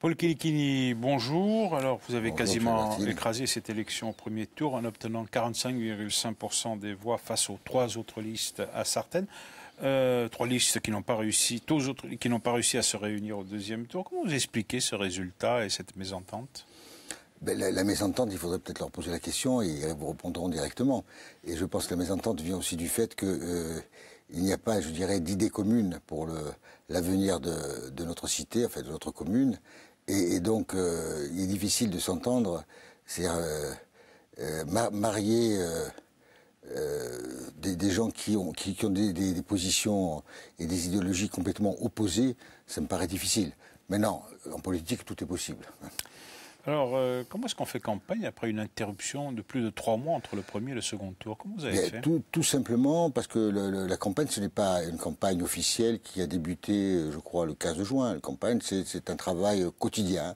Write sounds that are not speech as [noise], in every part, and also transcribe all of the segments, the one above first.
Paul Kilikini, bonjour. Alors, vous avez quasiment écrasé cette élection au premier tour en obtenant 45,5% des voix face aux trois autres listes à Sartène. Euh, trois listes qui n'ont pas réussi, tous autres qui n'ont pas réussi à se réunir au deuxième tour. Comment vous expliquez ce résultat et cette mésentente? Ben, la, mésentente, il faudrait peut-être leur poser la question et ils vous répondront directement. Et je pense que la mésentente vient aussi du fait que euh, il n'y a pas, je dirais, d'idée commune pour l'avenir de, notre cité, enfin de notre commune. Et, donc, euh, il est difficile de s'entendre, c'est-à-dire euh, euh, marier des, gens qui ont, ont des, positions et des idéologies complètement opposées, ça me paraît difficile. Maintenant, en politique, tout est possible. Alors, euh, comment est-ce qu'on fait campagne après une interruption de plus de trois mois entre le premier et le second tour? Comment vous avez fait? tout, simplement parce que la campagne, ce n'est pas une campagne officielle qui a débuté, je crois, le 15 juin. La campagne, c'est un travail quotidien,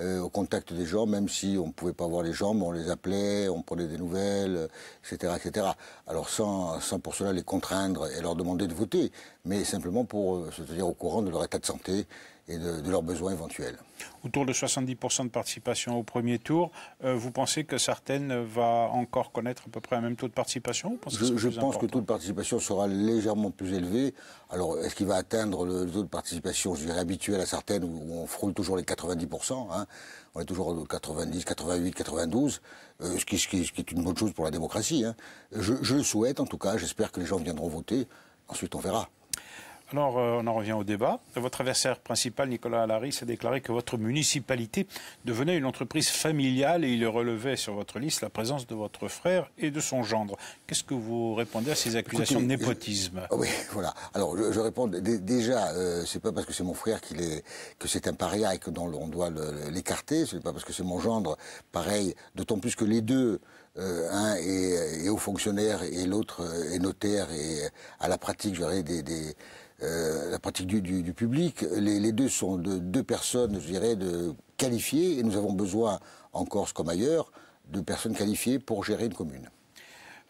euh, au contact des gens, même si on ne pouvait pas voir les gens, mais on les appelait, on prenait des nouvelles, etc. etc. Alors, sans, sans pour cela les contraindre et leur demander de voter, mais simplement pour euh, se tenir au courant de leur état de santé et de, leurs besoins éventuels. Autour de 70% de participation au premier tour, euh, vous pensez que Sartène va encore connaître à peu près un même taux de participation Je, pense que le taux de participation sera légèrement plus élevé. Alors, est-ce qu'il va atteindre le taux de participation, je dirais, habituel à Sartène, où on frôle toujours les 90% hein? On est toujours à 90, 88, 92, ce, qui, est une bonne chose pour la démocratie. Hein. Je, je le souhaite, en tout cas. J'espère que les gens viendront voter. Ensuite, on verra. Alors, euh, on en revient au débat. Votre adversaire principal, Nicolas Alaris, a déclaré que votre municipalité devenait une entreprise familiale et il relevait sur votre liste la présence de votre frère et de son gendre. Qu'est-ce que vous répondez à ces accusations de népotisme? Oui, [laughs] voilà. Alors, je, réponds déjà, euh, c'est pas parce que c'est mon frère qu'il est que c'est un paria et que on doit l'écarter. Ce n'est pas parce que c'est mon gendre, pareil. D'autant plus que les deux euh, un est, haut fonctionnaire et l'autre est notaire et à la pratique, je dirais, des euh, la pratique du, public. Les, deux sont de, deux personnes, je dirais, de, qualifiées, et nous avons besoin, en Corse comme ailleurs, de personnes qualifiées pour gérer une commune.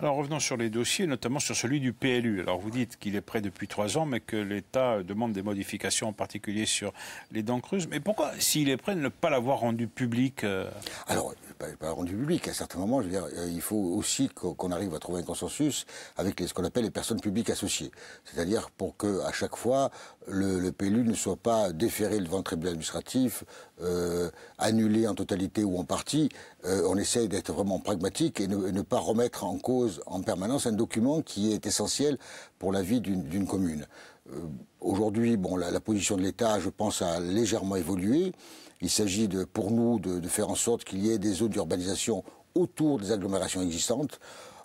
Alors revenons sur les dossiers, notamment sur celui du PLU. Alors vous dites qu'il est prêt depuis trois ans, mais que l'État demande des modifications, en particulier sur les dents creuses. Mais pourquoi, s'il est prêt, ne pas l'avoir rendu public euh? Alors, pas, rendu public. À un certain moment, je veux euh, il faut aussi qu'on arrive à trouver un consensus avec ce qu'on appelle les personnes publiques associées. C'est-à-dire pour que à chaque fois le, PLU ne soit pas déféré devant le tribunal administratif, euh, annulé en totalité ou en partie. on essaye d'être vraiment pragmatique et ne pas remettre en cause en permanence un document qui est essentiel pour la vie d'une commune. Euh, aujourd'hui, la, position de l'État, je pense, a légèrement évolué. Il s'agit pour nous de faire en sorte qu'il y ait des zones d'urbanisation autour des agglomérations existantes.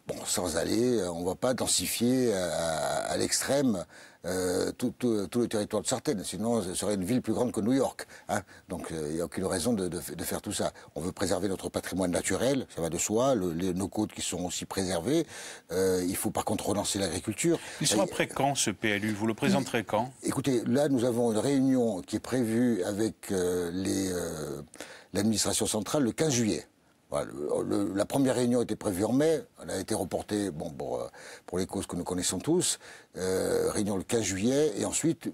Bon, sans aller, euh, on ne va pas densifier à, l'extrême euh, tout, le territoire de Sartène, sinon ce serait une ville plus grande que New York. Hein. Donc il n'y a aucune raison de, faire tout ça. On veut préserver notre patrimoine naturel, ça va de soi, les, nos côtes qui sont aussi préservées. Euh, il faut par contre relancer l'agriculture. Il sera prêt quand ce PLU Vous le présenterez quand? Écoutez, là nous avons une réunion qui est prévue avec l'administration centrale le 15 juillet la première réunion était prévue en mai, elle a été reportée bon, pour, euh, pour les causes que nous connaissons tous, euh, réunion le 15 juillet, et ensuite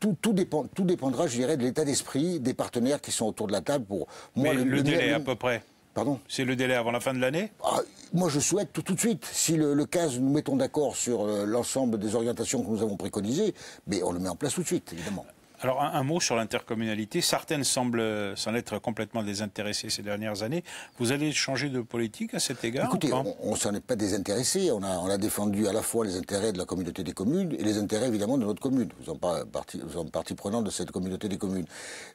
tout, tout, dépend, tout dépendra, je dirais, de l'état d'esprit des partenaires qui sont autour de la table pour... Moi, Mais le, délai à peu près Pardon? C'est le délai avant la fin de l'année? Ah, Moi, je souhaite tout, tout de suite. Si le, le 15, nous mettons d'accord sur euh, l'ensemble des orientations que nous avons préconisées, mais on le met en place tout de suite, évidemment. Alors un, mot sur l'intercommunalité. Certaines semblent s'en être complètement désintéressées ces dernières années. Vous allez changer de politique à cet égard Écoutez, on, ne s'en est pas désintéressé. On a, on a défendu à la fois les intérêts de la communauté des communes et les intérêts évidemment de notre commune. Nous sommes, pas partie, nous sommes partie prenante de cette communauté des communes.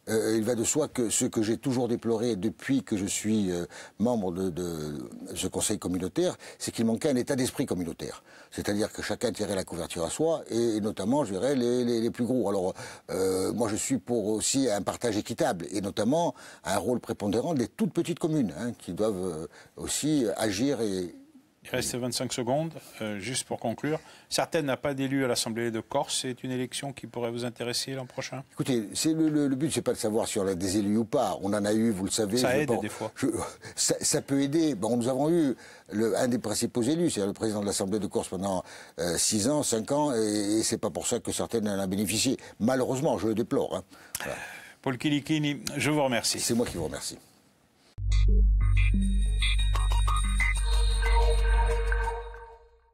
Euh, il va de soi que ce que j'ai toujours déploré depuis que je suis euh, membre de, de, ce conseil communautaire, c'est qu'il manquait un état d'esprit communautaire. C'est-à-dire que chacun tirait la couverture à soi et, notamment, je dirais, les, les, les plus gros. Alors, euh, euh, moi, je suis pour aussi un partage équitable et notamment un rôle prépondérant des toutes petites communes hein, qui doivent euh, aussi agir et il reste 25 secondes, euh, juste pour conclure. Certaines n'a pas d'élu à l'Assemblée de Corse. C'est une élection qui pourrait vous intéresser l'an prochain? Écoutez, c'est le, le, but, c'est pas de savoir si on a des élus ou pas. On en a eu, vous le savez. Ça aide des fois. ça, peut aider. Bon, nous avons eu le, un des principaux élus, c'est le président de l'Assemblée de Corse pendant 6 ans, 5 ans, et, et c'est pas pour ça que certaines en ont bénéficié. Malheureusement, je le déplore. Hein. Paul Kilikini, je vous remercie. C'est moi qui vous remercie.